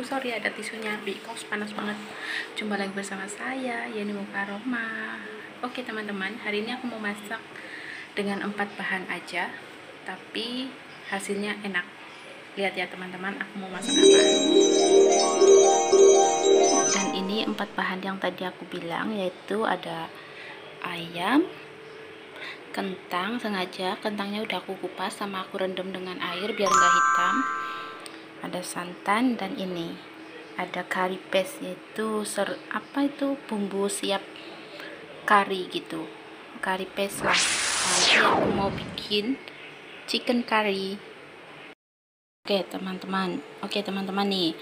tisu sorry ada tisunya because panas banget. Jumpa lagi bersama saya Yani Mukaroma oke teman-teman hari ini aku mau masak dengan empat bahan aja tapi hasilnya enak. Lihat ya teman-teman aku mau masak apa. Dan ini empat bahan yang tadi aku bilang yaitu ada ayam kentang sengaja kentangnya udah aku kupas sama aku rendam dengan air biar nggak hitam ada santan dan ini. Ada curry paste yaitu ser apa itu? Bumbu siap kari gitu. Curry paste lah. Nanti aku mau bikin chicken curry. Oke teman-teman. Oke teman-teman nih.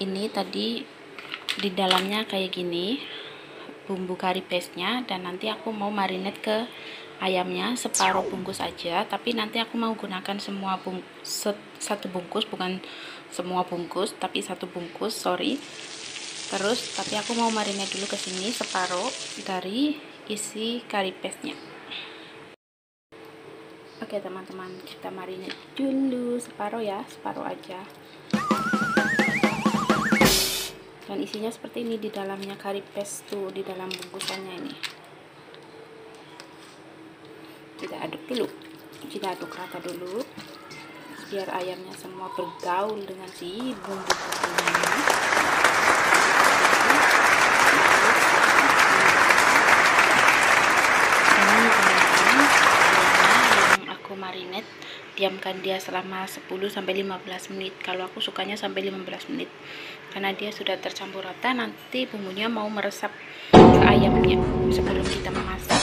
Ini tadi di dalamnya kayak gini bumbu curry paste nya dan nanti aku mau marinate ke ayamnya separuh bungkus aja. Tapi nanti aku mau gunakan semua bung satu bungkus bukan semua bungkus tapi satu bungkus sorry. Terus tapi aku mau marinate dulu ke sini separuh dari isi curry paste nya oke teman-teman kita marinate dulu separuh ya separuh aja dan isinya seperti ini di dalamnya paste tuh di dalam bungkusannya ini. Kita aduk dulu. Kita aduk rata dulu. Biar ayamnya semua bergaul dengan si bumbu ini yang aku marinate diamkan dia selama 10-15 menit. Kalau aku sukanya sampai 15 menit. Karena dia sudah tercampur rata nanti bumbunya mau meresap ke ayamnya sebelum kita memasak.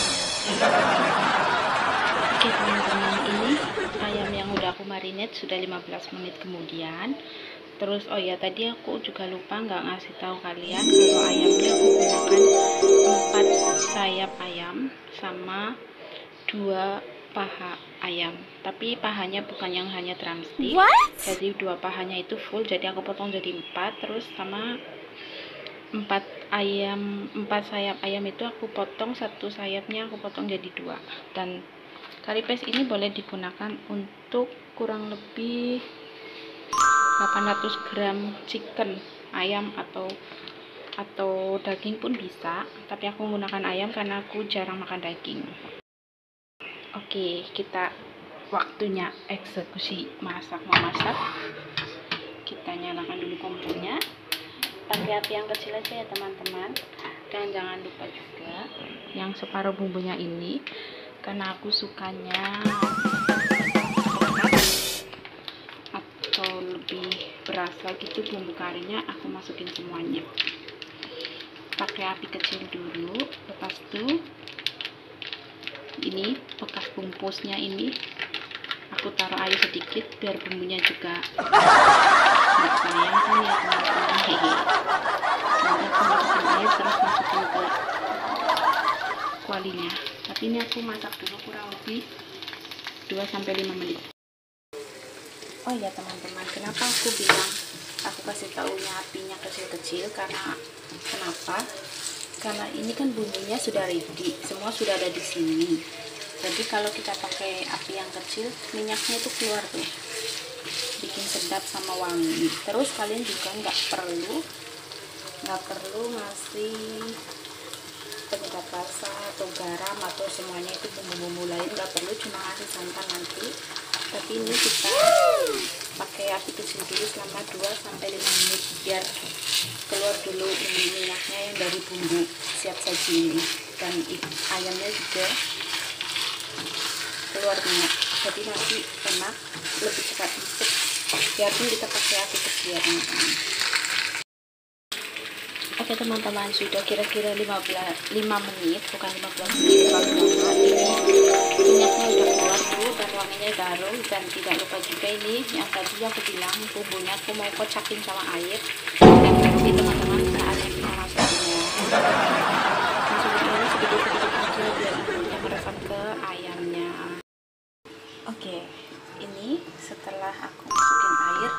Oke teman-teman ini ayam yang udah aku marinate sudah 15 menit kemudian. Terus oh ya tadi aku juga lupa nggak ngasih tahu kalian kalau ayamnya aku gunakan 4 sayap ayam sama dua paha ayam. Tapi pahanya bukan yang hanya drumstick. What? jadi dua pahanya itu full. Jadi aku potong jadi empat. Terus sama empat ayam empat sayap ayam itu aku potong. Satu sayapnya aku potong jadi dua. Dan curry paste ini boleh digunakan untuk kurang lebih 800 gram chicken ayam atau atau daging pun bisa. Tapi aku menggunakan ayam karena aku jarang makan daging oke kita waktunya eksekusi masak memasak kita nyalakan dulu kompornya. Pakai api yang kecil aja ya teman-teman. Dan jangan lupa juga yang separuh bumbunya ini karena aku sukanya atau lebih berasa gitu bumbu karinya aku masukin semuanya. Pakai api kecil dulu lepas itu ini bekas bungkusnya ini. Aku taruh air sedikit biar bumbunya juga nggak kan ya teman-teman hehe. Nanti aku masukin air terus masukin ke kualinya. Tapi ini aku masak dulu kurang lebih 2-5 menit. Oh ya teman-teman kenapa aku bilang aku kasih taunya apinya kecil-kecil? Karena kenapa karena ini kan bumbunya sudah ready semua sudah ada di sini. Jadi kalau kita pakai api yang kecil minyaknya itu keluar tuh. Bikin sedap sama wangi. Terus kalian juga nggak perlu nggak perlu ngasih penyedap rasa atau garam atau semuanya itu bumbu-bumbu lain. Nggak perlu cuma kasih santan nanti tapi ini kita pakai api kecil dulu selama 2-5 menit biar keluar dulu ini minyaknya yang dari bumbu siap saji ini. Dan ayamnya juga keluar minyak. Jadi nanti enak lebih cepat masuk. Biarpun kita pakai api kecil ya teman-teman. Oke teman-teman sudah kira-kira 15 5 menit bukan 15 menit terlalu lama ini minyaknya udah tuh dan wanginya harum dan tidak lupa juga ini yang tadi aku bilang bumbunya aku mau kocakin sama air. Dan nanti teman-teman saatnya kita masuknya masukin dulu sedikit-sedikit aja biar bumbunya meresap ke ayamnya. Oke ini setelah aku masukin air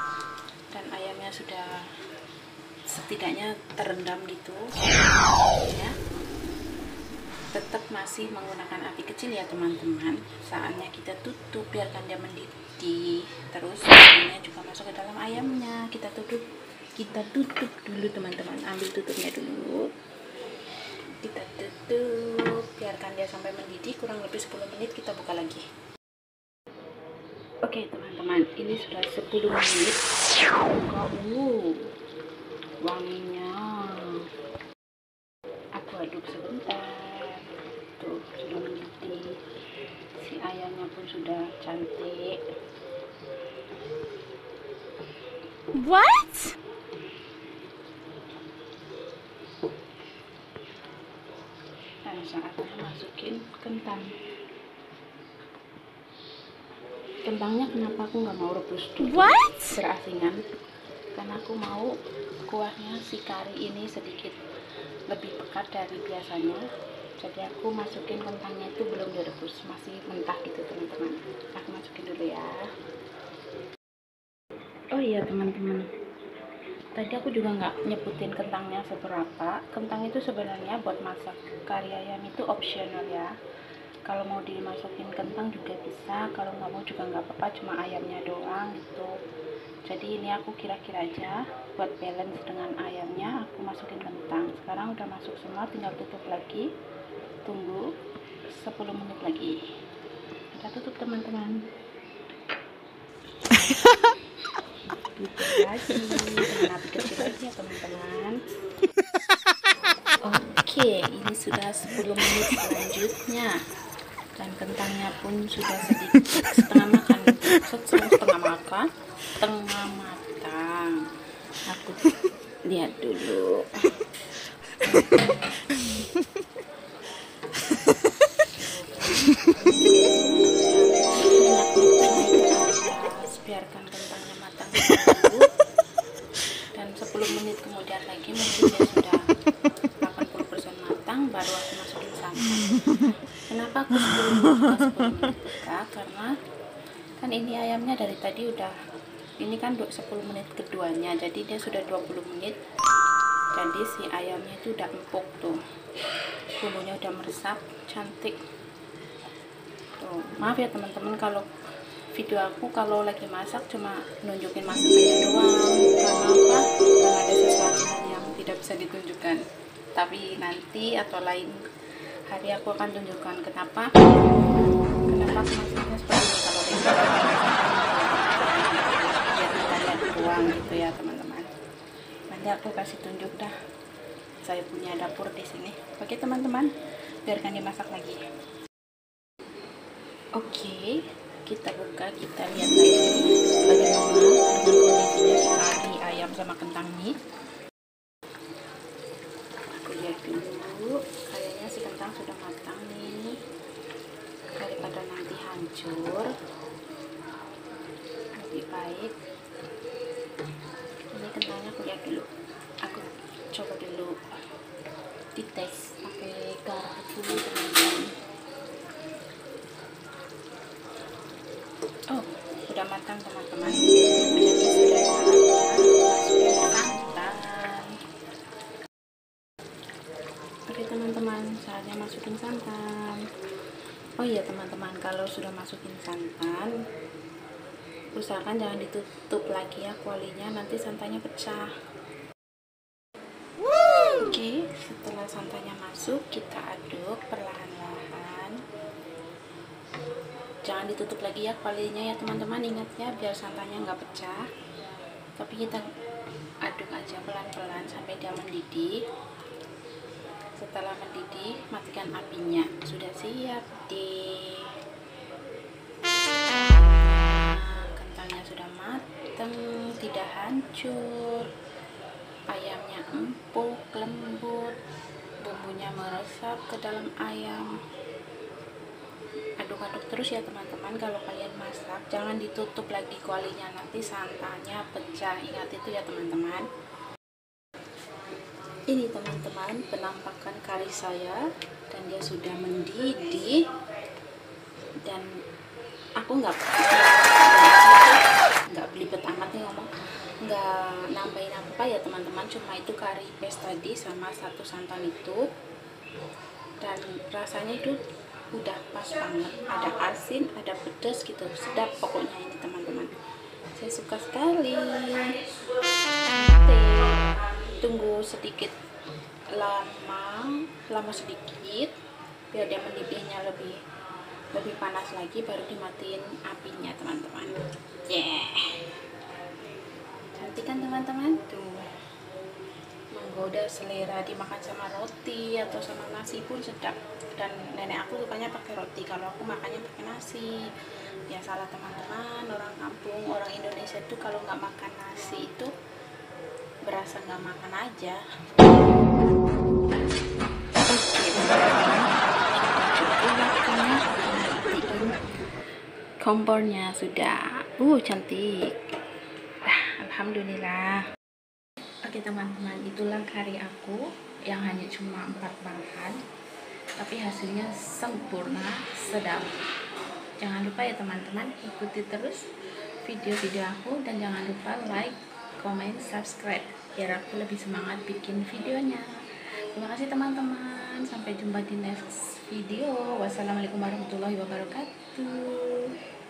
dan ayamnya sudah setidaknya terendam gitu. Ya tetap masih menggunakan api kecil ya teman-teman. Saatnya kita tutup biarkan dia mendidih. Terus bumbunya juga masuk ke dalam ayamnya. Kita tutup kita tutup dulu teman-teman. Ambil tutupnya dulu. Kita tutup biarkan dia sampai mendidih. Kurang lebih 10 menit kita buka lagi. Oke teman-teman. Ini sudah 10 menit. Buka uh wanginya. Aku aduk sebentar tuh sudah mendidih si ayamnya pun sudah cantik. What? dan saatnya masukin kentang. Kentangnya kenapa aku nggak mau rebus dulu? What? berasingan karena aku mau kuahnya si kari ini sedikit lebih pekat dari biasanya jadi aku masukin kentangnya itu belum direbus masih mentah gitu teman-teman. Aku masukin dulu ya. Oh iya teman-teman. Tadi aku juga nggak nyebutin kentangnya seberapa. Kentang itu sebenarnya buat masak kari ayam itu optional ya. Kalau mau dimasukin kentang juga bisa kalau nggak mau juga nggak apa-apa cuma ayamnya doang gitu. Jadi ini aku kira-kira aja buat balance dengan ayamnya aku masukin kentang. Sekarang udah masuk semua tinggal tutup lagi tunggu 10 menit lagi. Kita tutup teman-teman. Tutup lagi dengan api kecil aja teman-teman. Oke ini sudah 10 menit selanjutnya. Dan kentangnya pun sudah sedikit setengah makan. Setengah setengah makan. Setengah matang. Aku lihat dulu dari tadi udah ini kan 10 menit keduanya jadi dia sudah 20 menit. Jadi si ayamnya itu udah empuk tuh. Bumbunya udah meresap cantik. Tuh maaf ya teman-teman kalau video aku kalau lagi masak cuma nunjukin masakannya doang karena apa karena ada sesuatu yang tidak bisa ditunjukkan. Tapi nanti atau lain hari aku akan tunjukkan kenapa aku kasih tunjuk dah. Saya punya dapur di sini. Oke teman-teman biarkan dimasak lagi. Oke kita buka kita lihat lagi bagaimana dengan kondisinya si kari ayam sama kentang ini. Aku lihat dulu kayaknya si kentang sudah matang nih. Daripada nanti hancur lebih baik. Ini kentangnya aku lihat dulu coba dulu. Dites pakai garam dulu teman-teman. Oh sudah matang teman-teman. Oke teman-teman saatnya masukin santan. Oh iya teman-teman kalau sudah masukin santan usahakan jangan ditutup lagi ya kualinya nanti santannya pecah setelah santannya masuk kita aduk perlahan-lahan. Jangan ditutup lagi ya kualinya ya teman-teman. Ingat ya biar santannya nggak pecah. Tapi kita aduk aja pelan-pelan sampai dia mendidih. Setelah mendidih matikan apinya. Sudah siap deh Nah, kentangnya sudah mateng tidak hancur ayamnya empuk lembut bumbunya meresap ke dalam ayam aduk-aduk terus ya teman-teman kalau kalian masak jangan ditutup lagi kualinya nanti santannya pecah ingat itu ya teman-teman ini teman-teman penampakan kari saya dan dia sudah mendidih dan aku nggak nggak belibet amat nih ngomong nggak nambahin apa ya teman-teman. Cuma itu kari paste tadi sama satu santan itu. Dan rasanya itu udah pas banget. Ada asin ada pedas gitu. Sedap pokoknya ini teman-teman. Saya suka sekali. Tunggu sedikit lama lama sedikit biar dia mendidihnya lebih lebih panas lagi baru dimatiin apinya teman-teman. Yeah cantik kan teman-teman tuh menggoda selera dimakan sama roti atau sama nasi pun sedap. Dan nenek aku sukanya pakai roti. Kalau aku makannya pakai nasi. Ya salah teman-teman. Orang kampung orang Indonesia tuh kalau nggak makan nasi itu berasa nggak makan aja. Kompornya sudah. Uh cantik alhamdulillah. Oke teman-teman itulah karya aku yang hanya cuma empat bahan tapi hasilnya sempurna sedap. Jangan lupa ya teman-teman ikuti terus video-video aku dan jangan lupa like comment subscribe biar aku lebih semangat bikin videonya. Terima kasih teman-teman. Sampai jumpa di next video. Wassalamualaikum warahmatullahi wabarakatuh